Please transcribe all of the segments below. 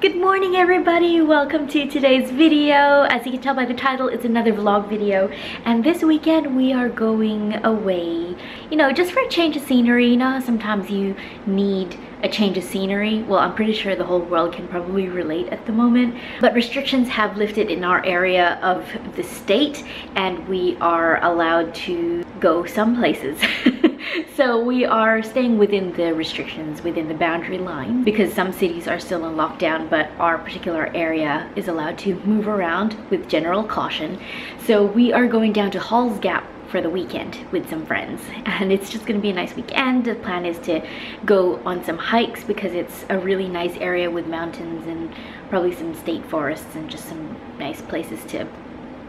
Good morning everybody, welcome to today's video. As you can tell by the title, it's another vlog video. And this weekend we are going away, you know, just for a change of scenery. You know, sometimes you need a change of scenery. Well, I'm pretty sure the whole world can probably relate at the moment. But restrictions have lifted in our area of the state and we are allowed to go some places. so we are staying within the restrictions, within the boundary line, because some cities are still in lockdown, but our particular area is allowed to move around with general caution. So we are going down to Halls Gap for the weekend with some friends and it's just gonna be a nice weekend the plan is to go on some hikes because it's a really nice area with mountains and probably some state forests and just some nice places to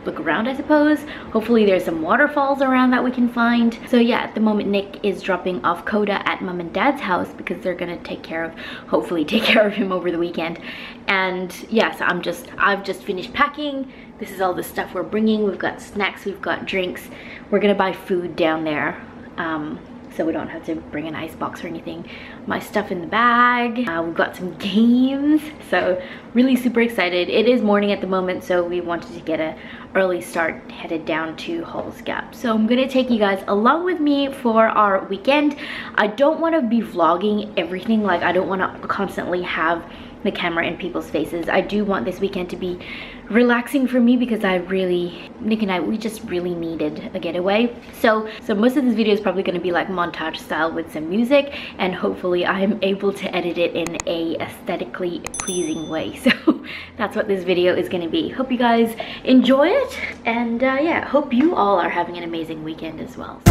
look around I suppose. Hopefully there's some waterfalls around that we can find. So yeah, at the moment Nick is dropping off Coda at mom and dad's house because they're gonna take care of, hopefully take care of him over the weekend. And yes, yeah, so I'm just, I've just finished packing. This is all the stuff we're bringing. We've got snacks, we've got drinks. We're gonna buy food down there. Um, so we don't have to bring an ice box or anything. My stuff in the bag. Uh, we've got some games. So really super excited. It is morning at the moment, so we wanted to get a early start headed down to Halls Gap. So I'm gonna take you guys along with me for our weekend. I don't wanna be vlogging everything. Like I don't wanna constantly have the camera in people's faces. I do want this weekend to be relaxing for me because I really, Nick and I, we just really needed a getaway. So, so most of this video is probably gonna be like montage style with some music and hopefully I'm able to edit it in a aesthetically pleasing way. So that's what this video is gonna be. Hope you guys enjoy it and uh, yeah, hope you all are having an amazing weekend as well.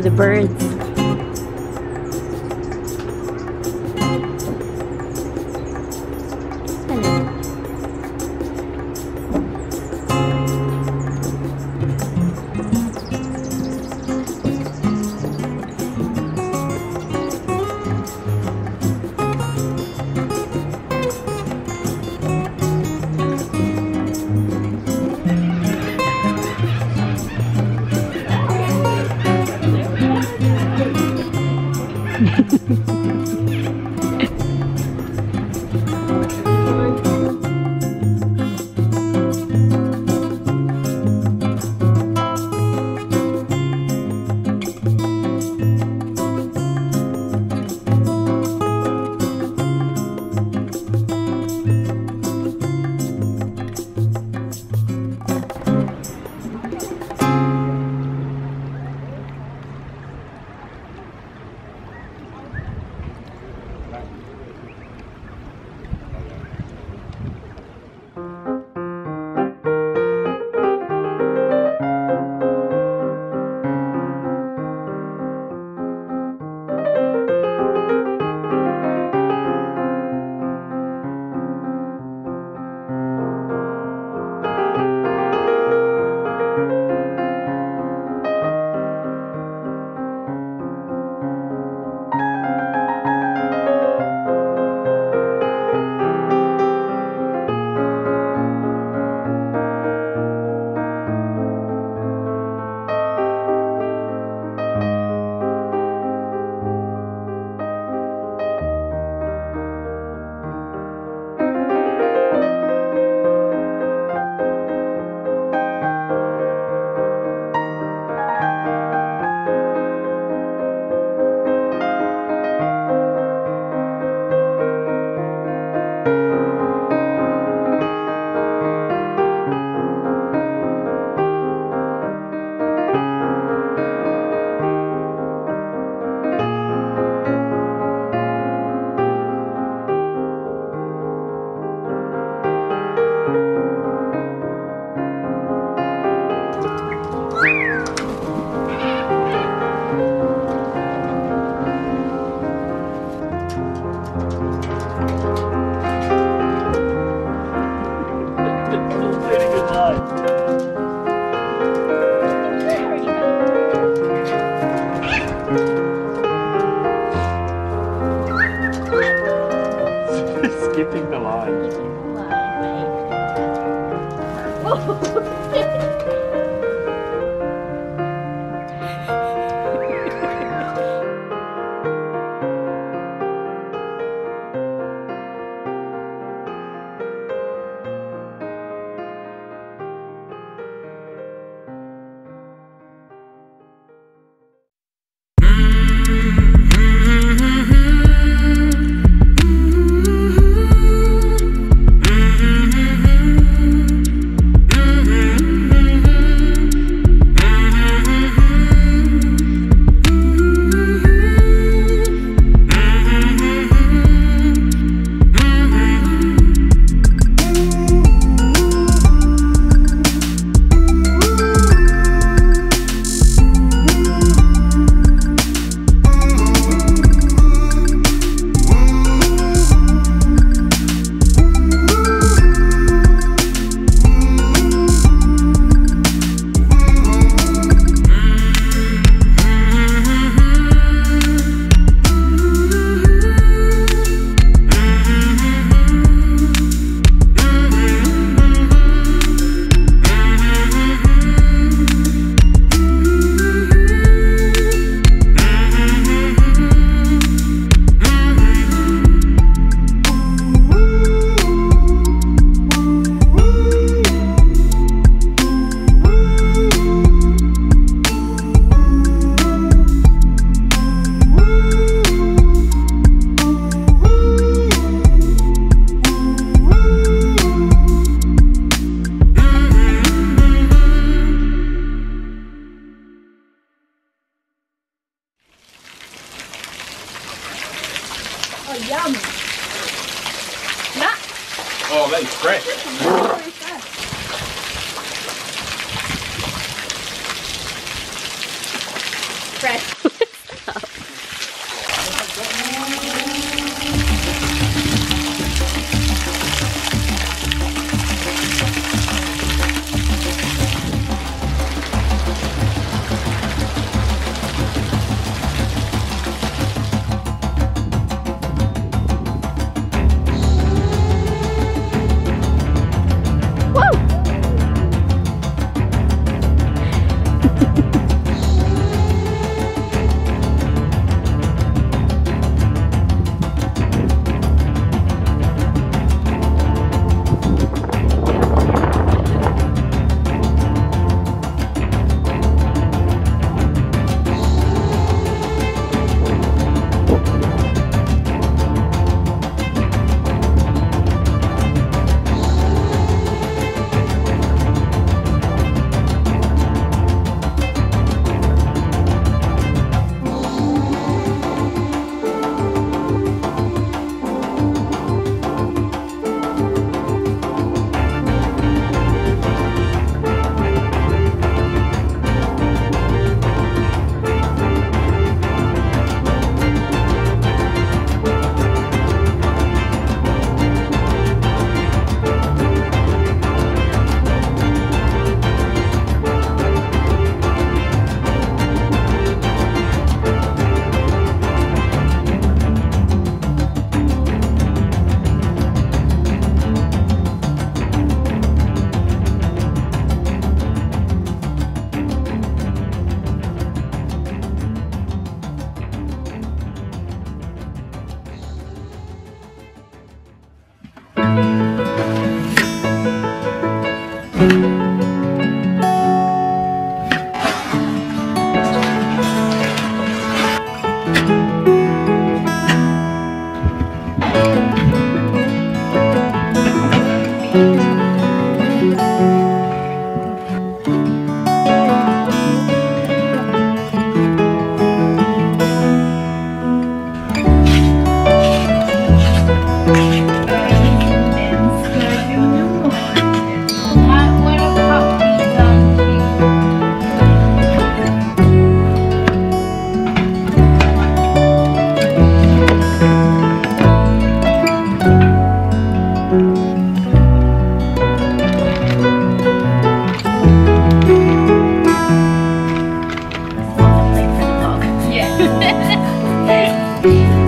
The birds. Skipping the line. Fresh. 哈哈哈哈哈。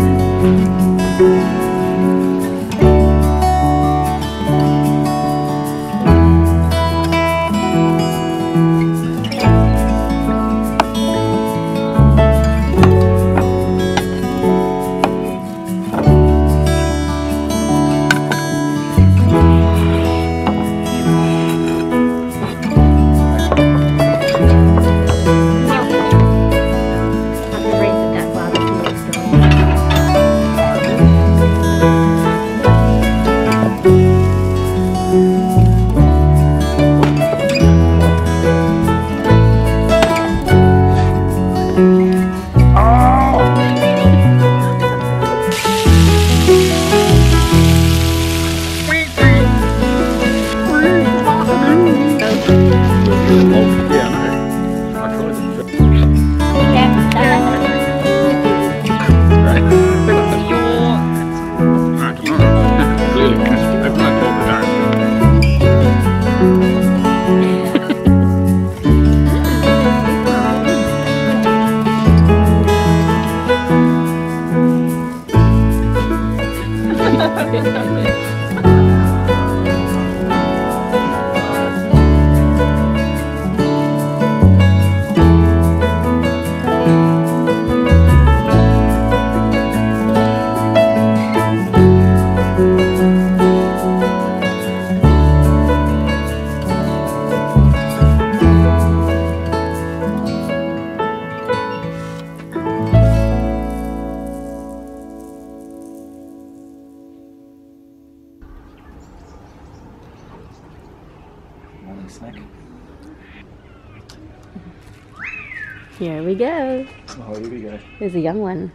We go. Oh, here we go. There's a young one.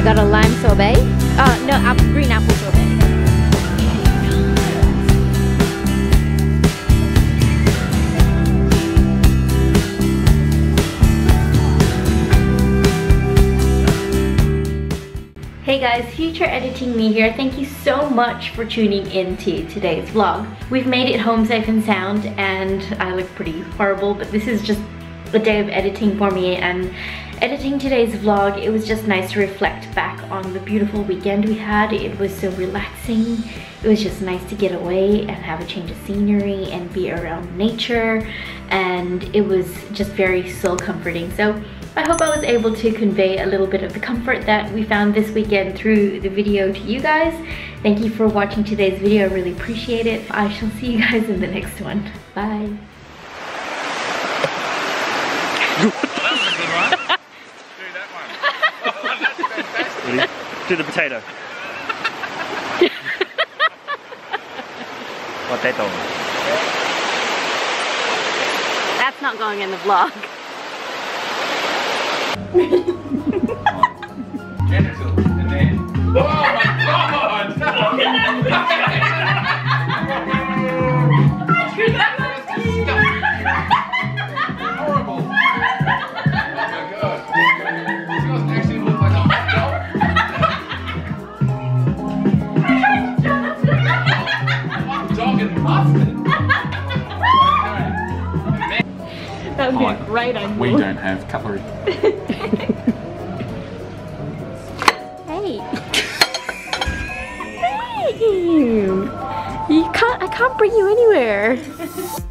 I got a lime sorbet. Uh, no, apple, green apple sorbet. Hey guys, Future Editing Me here. Thank you so much for tuning in to today's vlog. We've made it home safe and sound and I look pretty horrible, but this is just a day of editing for me and editing today's vlog, it was just nice to reflect back on the beautiful weekend we had. It was so relaxing it was just nice to get away and have a change of scenery and be around nature and it was just very soul comforting. So I hope I was able to convey a little bit of the comfort that we found this weekend through the video to you guys. Thank you for watching today's video, I really appreciate it. I shall see you guys in the next one. Bye. Do the potato. Potato. That's not going in the vlog. That would Hi. be right on We don't have cutlery. Hey. hey. You can't, I can't bring you anywhere.